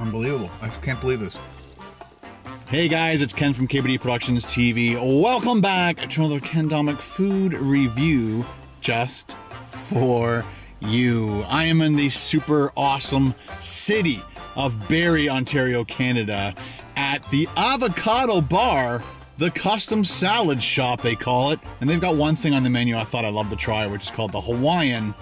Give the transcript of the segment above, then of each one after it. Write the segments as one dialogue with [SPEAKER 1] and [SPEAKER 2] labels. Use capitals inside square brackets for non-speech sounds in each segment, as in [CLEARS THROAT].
[SPEAKER 1] Unbelievable. I can't believe this.
[SPEAKER 2] Hey guys, it's Ken from KBD Productions TV. Welcome back to another Ken Domik food review just for you. I am in the super awesome city of Barrie, Ontario, Canada at the Avocado Bar, the custom salad shop they call it. And they've got one thing on the menu I thought I'd love to try, which is called the Hawaiian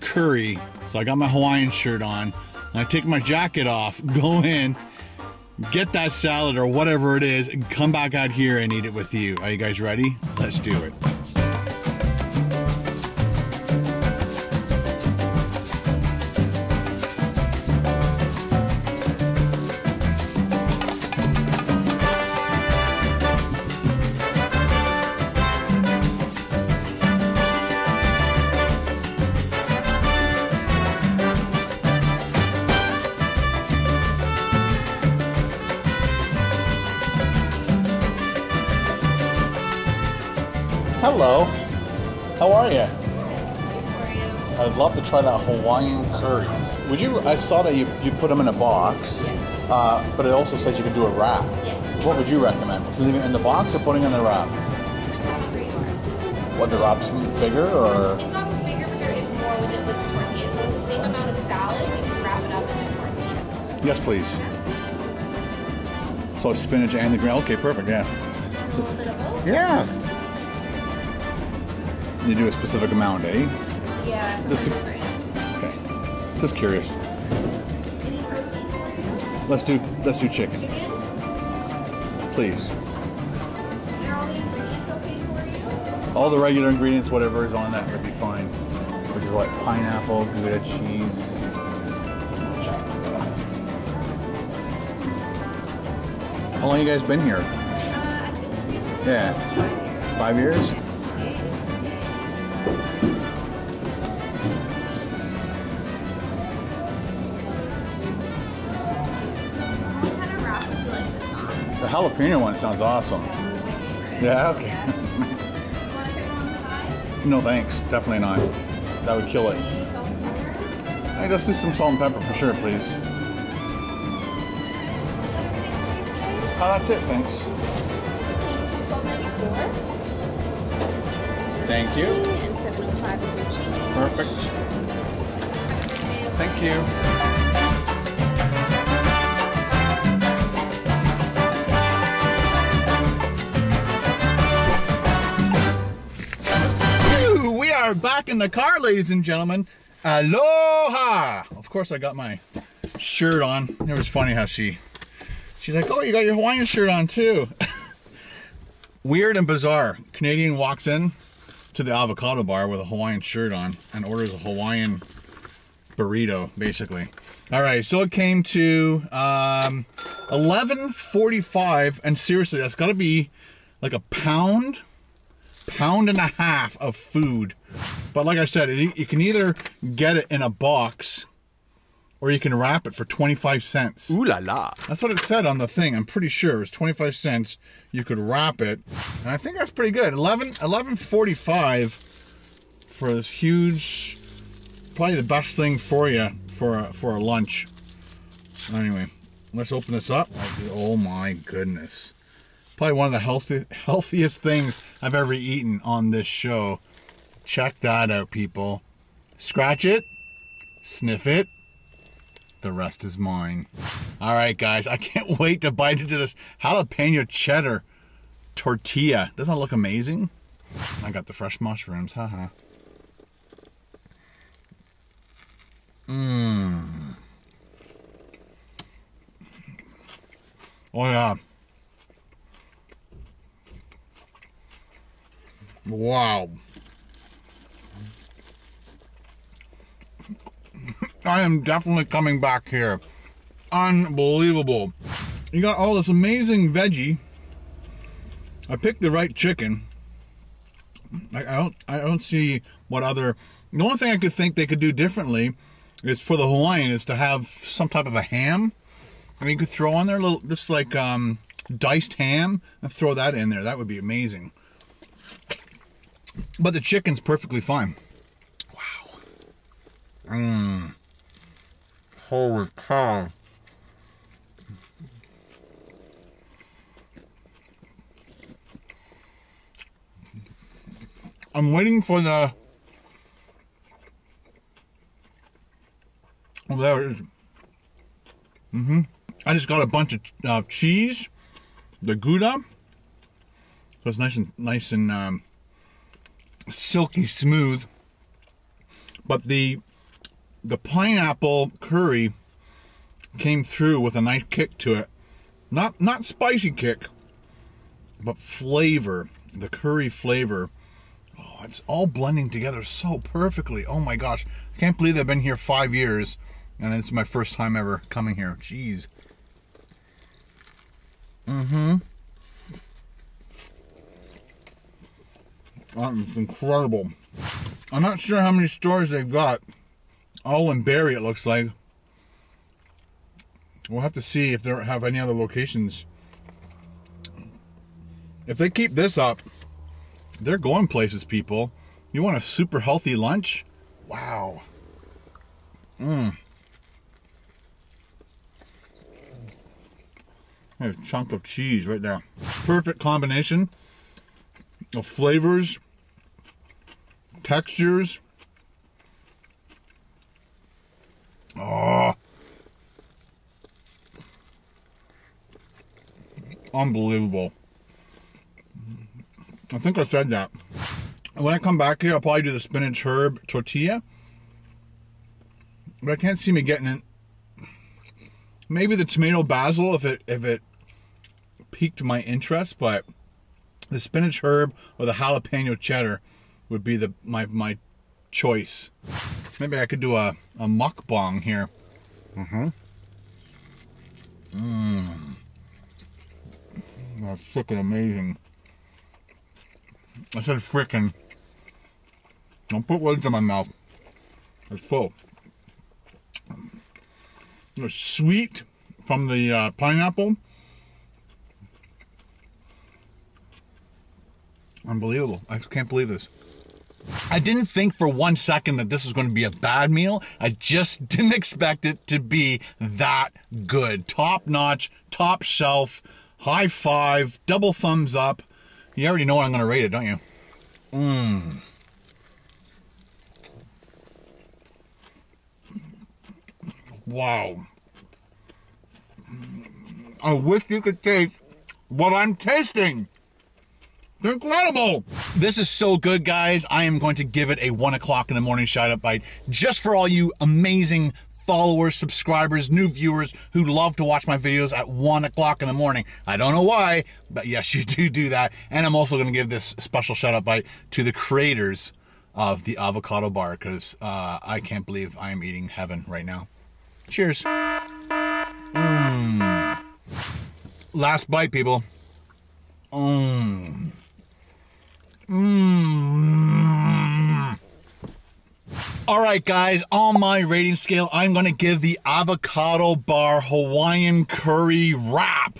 [SPEAKER 2] curry. So I got my Hawaiian shirt on. I take my jacket off, [LAUGHS] go in, get that salad or whatever it is, and come back out here and eat it with you. Are you guys ready? Let's do it. Hello. How are you? I'd love to try that Hawaiian curry. Would you? I saw that you, you put them in a box, uh, but it also says you can do a wrap.
[SPEAKER 3] Yes.
[SPEAKER 2] What would you recommend? Leaving it in the box or putting it in the wrap?
[SPEAKER 3] Whatever you want.
[SPEAKER 2] What the wrap's bigger or?
[SPEAKER 3] It's not bigger, but there is more with it with the tortilla. So it's the same amount of salad. You just wrap it up in a tortilla.
[SPEAKER 2] Yes, please. So it's spinach and the green. Okay, perfect. Yeah.
[SPEAKER 3] A little bit of both.
[SPEAKER 2] Yeah. You do a specific amount, eh?
[SPEAKER 3] Yeah. It's.
[SPEAKER 2] Okay. Just curious.
[SPEAKER 3] Any protein for you?
[SPEAKER 2] Let's do let's do chicken,
[SPEAKER 3] Chicken?
[SPEAKER 2] please.
[SPEAKER 3] All the ingredients okay for you?
[SPEAKER 2] All the regular ingredients, whatever is on that, would be fine. Which is like Pineapple, Gouda cheese. How long you guys been here?
[SPEAKER 3] Uh, I think it's
[SPEAKER 2] Yeah, five years. Jalapeno one sounds awesome. Yeah, okay.
[SPEAKER 3] You want to pick one on the side?
[SPEAKER 2] No thanks, definitely not. That would kill it.
[SPEAKER 3] Any salt and pepper?
[SPEAKER 2] Hey, let's do some salt and pepper for sure, please. Oh, that's it, thanks. Thank you.
[SPEAKER 3] And 705 is your cheese.
[SPEAKER 2] Perfect. Thank you. Are back in the car, ladies and gentlemen. Aloha! Of course, I got my shirt on. It was funny how she, she's like, "Oh, you got your Hawaiian shirt on too." [LAUGHS] Weird and bizarre. Canadian walks in to the avocado bar with a Hawaiian shirt on and orders a Hawaiian burrito, basically. All right, so it came to um, 11.45, and seriously, that's got to be like a pound, pound and a half of food. But like I said, it, you can either get it in a box or you can wrap it for 25 cents.
[SPEAKER 1] Ooh la la.
[SPEAKER 2] That's what it said on the thing. I'm pretty sure it was 25 cents. You could wrap it. And I think that's pretty good. 11 11.45 for this huge probably the best thing for you for a, for a lunch. Anyway, let's open this up. Oh my goodness. Probably one of the healthy, healthiest things I've ever eaten on this show. Check that out, people. Scratch it, sniff it, the rest is mine. All right, guys, I can't [LAUGHS] wait to bite into this jalapeno cheddar tortilla. Doesn't that look amazing? I got the fresh mushrooms, haha. Mmm. Oh yeah. Wow. I am definitely coming back here. Unbelievable. You got all this amazing veggie. I picked the right chicken. I, don't I don't see what other the only thing I could think they could do differently is for the Hawaiian is to have some type of a ham. I mean you could throw on there a little just like um diced ham and throw that in there. That would be amazing. But the chicken's perfectly fine. Wow. Mmm. Holy cow. I'm waiting for the. Oh, there it is. Mm hmm. I just got a bunch of uh, cheese, the Gouda. So it's nice and nice and um, silky smooth. But the the pineapple curry came through with a nice kick to it. Not not spicy kick, but flavor. The curry flavor. Oh, it's all blending together so perfectly. Oh my gosh. I can't believe I've been here five years and it's my first time ever coming here. Jeez. Mm-hmm. That's incredible. I'm not sure how many stores they've got. All in Barrie, it looks like. We'll have to see if they have any other locations. If they keep this up, they're going places, people. You want a super healthy lunch? Wow. Mmm. a chunk of cheese right there. Perfect combination of flavors, textures. Oh. Unbelievable. I think I said that. When I come back here, I'll probably do the spinach herb tortilla. But I can't see me getting it. Maybe the tomato basil if it if it piqued my interest, but the spinach herb or the jalapeno cheddar would be the my my choice. Maybe I could do a, a mukbang here. Mm-hmm. Mmm. That's freaking amazing. I said freaking. Don't put words in my mouth. It's full. It's sweet from the uh, pineapple. Unbelievable. I can't believe this. I didn't think for one second that this was going to be a bad meal. I just [LAUGHS] didn't expect it to be that good. Top notch, top shelf, high five, double thumbs up. You already know what I'm going to rate it, don't you? Mmm. Wow. I wish you could taste what I'm tasting. Incredible! This is so good, guys. I am going to give it a one o'clock in the morning shout out bite just for all you amazing followers, subscribers, new viewers who love to watch my videos at one o'clock in the morning. I don't know why, but yes, you do do that. And I'm also going to give this special shout out bite to the creators of the avocado bar because uh, I can't believe I am eating heaven right now. Cheers. Mmm. Last bite, people. Mmm. Mmm. All right, guys, on my rating scale, I'm going to give the Avocado Bar Hawaiian Curry Wrap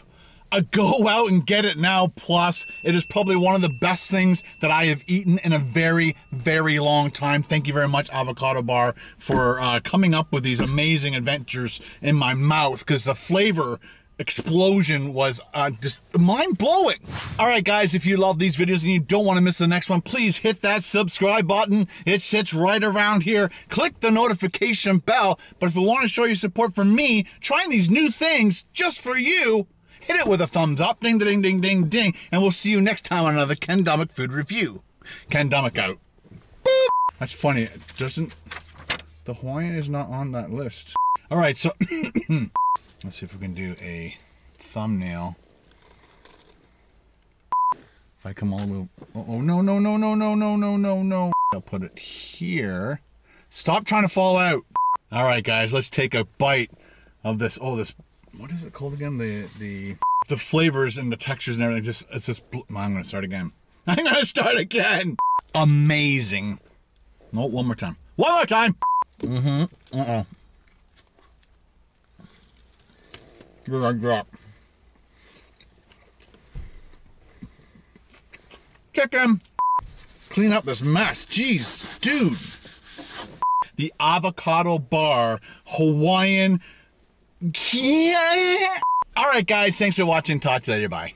[SPEAKER 2] a go out and get it now plus. It is probably one of the best things that I have eaten in a very, very long time. Thank you very much, Avocado Bar, for uh, coming up with these amazing adventures in my mouth because the flavor explosion was uh, just mind blowing. All right, guys, if you love these videos and you don't want to miss the next one, please hit that subscribe button. It sits right around here. Click the notification bell. But if you want to show your support for me trying these new things just for you, hit it with a thumbs up, ding, ding, ding, ding, ding, and we'll see you next time on another Ken Domik food review. Ken Domik out. Boop. [LAUGHS] That's funny. It doesn't. The Hawaiian is not on that list. All right, so [CLEARS THROAT] let's see if we can do a thumbnail. If I come all the way. Oh, oh no, no, no, no, no, no, no, no, no. I'll put it here. Stop trying to fall out. All right, guys, let's take a bite of this. Oh, this what is it called again? The the the flavors and the textures and everything. Just it's just. I'm gonna start again. [LAUGHS] I'm gonna start again. Amazing. No, one more time. One more time. Mm-hmm. Uh I drop. Chicken. Clean up this mess. Jeez, dude. The avocado bar Hawaiian. All right, guys. Thanks for watching. Talk to you later. Bye.